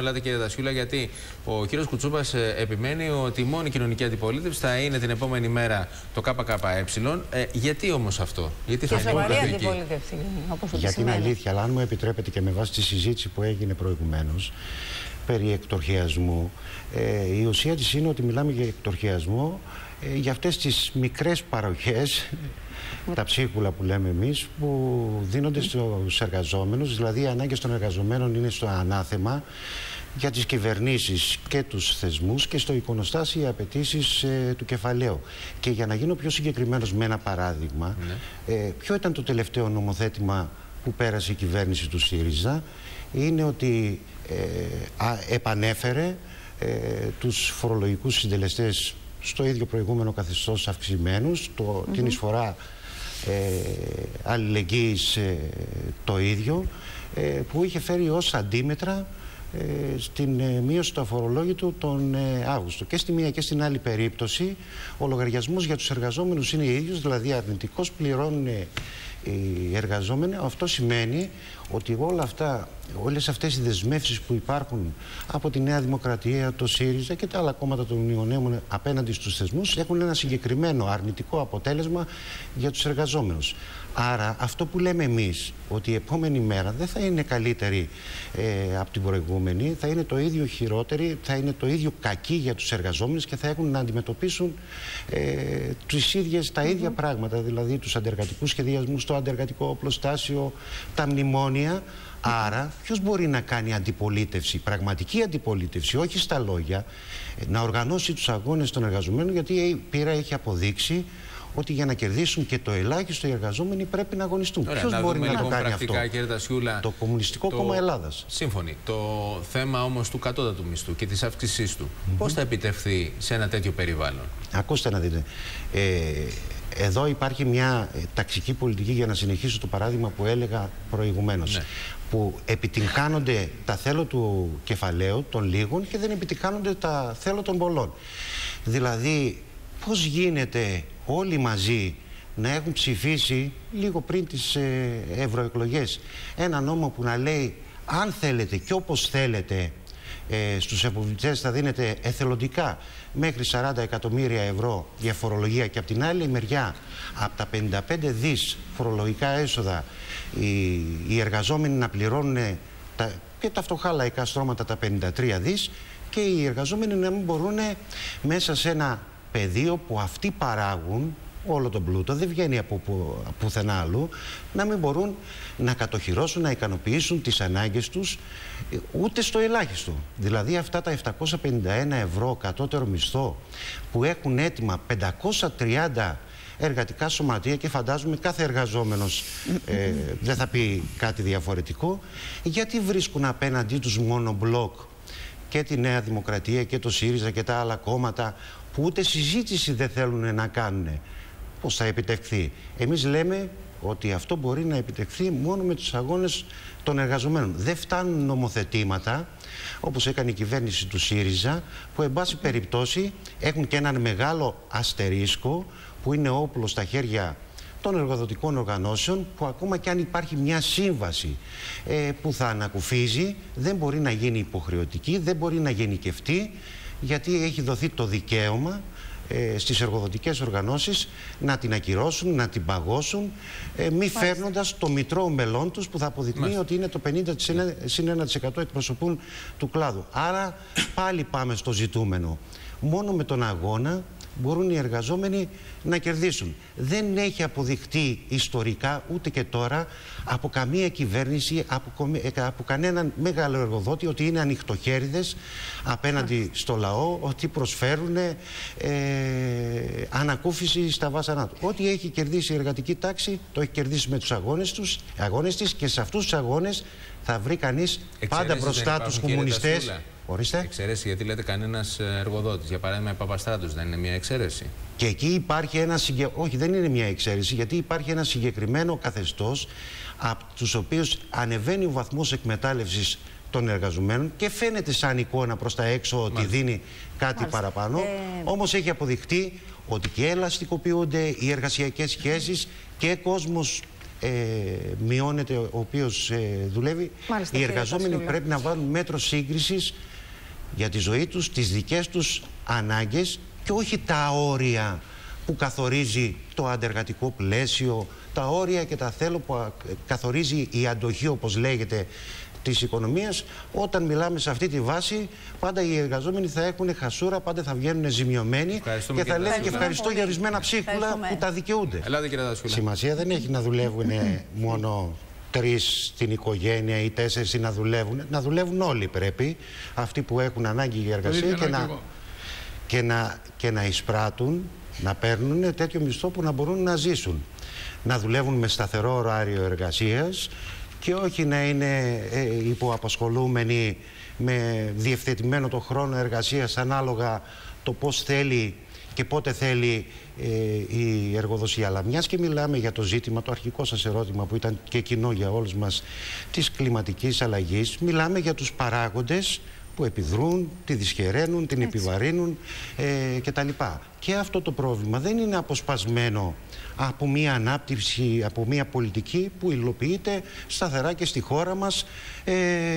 Ελάτε κύριε Δασιούλα, γιατί ο κύριος Κουτσούπας ε, επιμένει ότι η μόνη κοινωνική αντιπολίτευση θα είναι την επόμενη μέρα το ΚΚΕ. Ε, γιατί όμως αυτό, γιατί και θα σοβαρή αντιπολίτευση, όπως Για την αλήθεια, αλλά αν μου επιτρέπετε και με βάση τη συζήτηση που έγινε προηγουμένως περί εκτορχιασμού, ε, η ουσία της είναι ότι μιλάμε για εκτορχιασμό ε, για αυτές τις μικρές παροχές τα ψίχουλα που λέμε εμείς που δίνονται στους εργαζόμενους δηλαδή οι ανάγκες των εργαζομένων είναι στο ανάθεμα για τις κυβερνήσεις και τους θεσμούς και στο εικονοστάσιο οι απαιτήσεις ε, του κεφαλαίου. Και για να γίνω πιο συγκεκριμένος με ένα παράδειγμα, ναι. ε, ποιο ήταν το τελευταίο νομοθέτημα που πέρασε η κυβέρνηση του ΣΥΡΙΖΑ, είναι ότι ε, επανέφερε ε, τους φορολογικούς συντελεστές στο ίδιο προηγούμενο καθεστώς αυξημένους, το, την εισφορά ε, αλληλεγγύης ε, το ίδιο, ε, που είχε φέρει ως αντίμετρα ε, στην ε, μείωση του αφορολόγητου τον Αύγουστο. Και στη μία και στην άλλη περίπτωση ο λογαριασμός για τους εργαζόμενους είναι ίδιος, δηλαδή αρνητικός πληρώνουν οι εργαζόμενοι. Αυτό σημαίνει ότι όλα αυτά, όλες αυτές οι δεσμεύσεις που υπάρχουν από τη Νέα Δημοκρατία, το ΣΥΡΙΖΑ και τα άλλα κόμματα των Ιωνίων απέναντι στους θεσμούς έχουν ένα συγκεκριμένο αρνητικό αποτέλεσμα για τους εργαζόμενους. Άρα αυτό που λέμε εμείς ότι η επόμενη μέρα δεν θα είναι καλύτερη ε, από την προηγούμενη, θα είναι το ίδιο χειρότερη, θα είναι το ίδιο κακή για τους εργαζόμενους και θα έχουν να αντιμετωπίσουν ε, τις ίδιες, τα ίδια πράγματα, δηλαδή τους αντεργατικούς σχεδιασμούς, το αντεργατικό οπλοστάσιο, τα μνημόνια. Άρα, ποιος μπορεί να κάνει αντιπολίτευση, πραγματική αντιπολίτευση, όχι στα λόγια, ε, να οργανώσει τους αγώνες των εργαζομένων, γιατί η πείρα έχει αποδείξει ότι για να κερδίσουν και το ελάχιστο οι εργαζόμενοι πρέπει να αγωνιστούν. Ποιος μπορεί να λοιπόν, κάνει αυτό; Τασιούλα, το Κομμουνιστικό το... Κόμμα Ελλάδας. Σύμφωνοι. Το θέμα όμως του κατώτατου μισθού και της αύξησής του, mm πώς θα επιτευχθεί σε ένα τέτοιο περιβάλλον; Ακούστε να δείτε. Ε, εδώ υπάρχει μια ε, ταξική πολιτική για να συνεχίσω το παράδειγμα που έλεγα προηγουμένως ναι. που επιτυγχάνονται τα θέλω του κεφαλαίου των λίγων και δεν επιτυγχάνονται τα θέλω των πολλών δηλαδή πώς γίνεται όλοι μαζί να έχουν ψηφίσει λίγο πριν τις ε, ευρωεκλογές ένα νόμο που να λέει αν θέλετε και όπως θέλετε ε, στους εποβουλευτές θα δίνεται εθελοντικά μέχρι 40 εκατομμύρια ευρώ για φορολογία και από την άλλη μεριά από τα 55 δις φορολογικά έσοδα οι, οι εργαζόμενοι να πληρώνουν τα, και τα φτωχά λαϊκά στρώματα τα 53 δις και οι εργαζόμενοι να μην μπορούν μέσα σε ένα πεδίο που αυτοί παράγουν όλο τον πλούτο, δεν βγαίνει από που, πουθενά αλλού, να μην μπορούν να κατοχυρώσουν, να ικανοποιήσουν τις ανάγκες τους ε, ούτε στο ελάχιστο. Δηλαδή αυτά τα 751 ευρώ κατώτερο μισθό που έχουν έτοιμα 530 εργατικά σωματεία και φαντάζομαι κάθε εργαζόμενος ε, δεν θα πει κάτι διαφορετικό γιατί βρίσκουν απέναντί τους μόνο μπλοκ και τη Νέα Δημοκρατία και το ΣΥΡΙΖΑ και τα άλλα κόμματα που ούτε συζήτηση δεν θέλουν να κάνουν πώς θα επιτευχθεί. Εμείς λέμε ότι αυτό μπορεί να επιτευχθεί μόνο με τους αγώνες των εργαζομένων. Δεν φτάνουν νομοθετήματα, όπως έκανε η κυβέρνηση του ΣΥΡΙΖΑ, που εν πάση περιπτώσει έχουν και έναν μεγάλο αστερίσκο που είναι όπλο στα χέρια των εργοδοτικών οργανώσεων που ακόμα και αν υπάρχει μια σύμβαση ε, που θα ανακουφίζει δεν μπορεί να γίνει υποχρεωτική, δεν μπορεί να γενικευτεί γιατί έχει δοθεί το δικαίωμα ε, στις εργοδοτικές οργανώσεις να την ακυρώσουν, να την παγώσουν ε, μη φέρνοντας το μητρό μελών τους που θα αποδεικνύει ότι είναι το 50% εκπροσωπούν του κλάδου. Άρα πάλι πάμε στο ζητούμενο. Μόνο με τον αγώνα μπορούν οι εργαζόμενοι να κερδίσουν. Δεν έχει αποδειχτεί ιστορικά ούτε και τώρα από καμία κυβέρνηση, από, ε, από κανέναν μεγάλο εργοδότη ότι είναι ανοιχτοχέριδες απέναντι στο λαό, ότι προσφέρουν ε, ανακούφιση στα βάσανά του. Ό,τι έχει κερδίσει η εργατική τάξη το έχει κερδίσει με τους αγώνες, τους, αγώνες της και σε αυτούς τους αγώνες θα βρει κανείς πάντα μπροστά τους κομμουνιστές Ορίστε. Εξαίρεση, γιατί λέτε κανένας ε, εργοδότης. Για παράδειγμα, η Παπαστράτους δεν είναι μια εξαίρεση. Και εκεί υπάρχει ένα συγκεκριμένο. Όχι, δεν είναι μια εξαίρεση, γιατί υπάρχει ένα συγκεκριμένο καθεστώς από τους οποίους ανεβαίνει ο βαθμός εκμετάλλευσης των εργαζομένων και φαίνεται σαν εικόνα προς τα έξω ότι δίνει κάτι παραπάνω. Ε... Όμως έχει αποδειχτεί ότι και ελαστικοποιούνται οι εργασιακές σχέσεις και κόσμος ε, μειώνεται ο οποίος ε, δουλεύει. Μάλιστα, Οι κύριε εργαζόμενοι Τασούλα. πρέπει να βάλουν μέτρο σύγκρισης για τη ζωή τους, τις δικές τους ανάγκες και όχι τα όρια που καθορίζει το αντεργατικό πλαίσιο, τα όρια και τα θέλω που α, καθορίζει η αντοχή όπως λέγεται της οικονομίας. Όταν μιλάμε σε αυτή τη βάση, πάντα οι εργαζόμενοι θα έχουν χασούρα, πάντα θα βγαίνουν ζημιωμένοι Ευχαριστούμε, και θα κύριε λένε και Τασούλα. ευχαριστώ για ορισμένα ψίχουλα Ευχαριστούμε. που τα δικαιούνται. Ελάτε κύριε Δασκούλα. Σημασία δεν έχει να δουλεύουν μόνο τρεις στην οικογένεια ή τέσσερις ή να δουλεύουν. Να δουλεύουν όλοι πρέπει. Αυτοί που έχουν ανάγκη για εργασία ίδιο και εννοώ να, κι εγώ. και, να, και να εισπράττουν, να παίρνουν τέτοιο μισθό που να μπορούν να ζήσουν. Να δουλεύουν με σταθερό ωράριο εργασίας και όχι να είναι ε, υποαπασχολούμενοι με διευθετημένο το χρόνο εργασίας ανάλογα το πώς θέλει και πότε θέλει ε, η εργοδοσία. Αλλά μιας και μιλάμε για το ζήτημα, το αρχικό σας ερώτημα που ήταν και κοινό για όλους μας της κλιματικής αλλαγής, μιλάμε για τους παράγοντες που επιδρούν, τη δυσχεραίνουν, την επιβαρύνουν ε, κτλ. Και αυτό το πρόβλημα δεν είναι αποσπασμένο από μια ανάπτυξη, από μια πολιτική που υλοποιείται σταθερά και στη χώρα μας ε,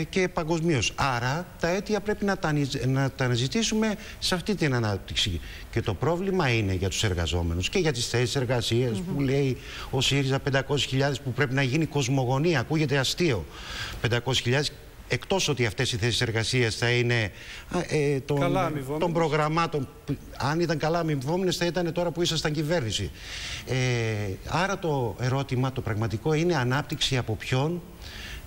και παγκοσμίως. Άρα τα αίτια πρέπει να τα, ανιζ- να τα αναζητήσουμε σε αυτή την ανάπτυξη. Και το πρόβλημα είναι για τους εργαζόμενους και για τις θέσεις εργασίας που λέει ο ΣΥΡΙΖΑ 500.000 που πρέπει να γίνει κοσμογονία. Ακούγεται αστείο. 500.000 Εκτός ότι αυτές οι θέσεις εργασίας θα είναι α, ε, των, Καλά αμοιβόμενες. των προγραμμάτων. που- Αν ήταν καλά αμοιβόμενες θα ήταν τώρα που ήσασταν κυβέρνηση. Ε, άρα το ερώτημα, το πραγματικό είναι ανάπτυξη από ποιον,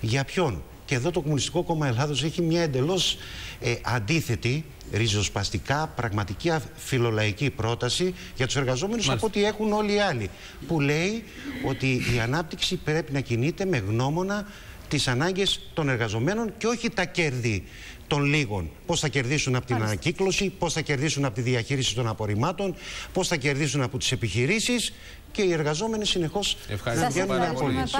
για ποιον. Και εδώ το Κομμουνιστικό Κόμμα Ελλάδος έχει μια εντελώς ε, αντίθετη, ριζοσπαστικά, πραγματική α- φιλολαϊκή πρόταση για τους εργαζόμενους Μάλιστα. από ό,τι έχουν όλοι οι άλλοι. Που λέει ότι η ανάπτυξη πρέπει να κινείται με γνώμονα τις ανάγκες των εργαζομένων και όχι τα κέρδη των λίγων. Πώς θα κερδίσουν από την ανακύκλωση, πώς θα κερδίσουν από τη διαχείριση των απορριμμάτων, πώς θα κερδίσουν από τις επιχειρήσεις και οι εργαζόμενοι συνεχώς Ευχαριστώ βγαίνουν πάρα από πολύ. όλες.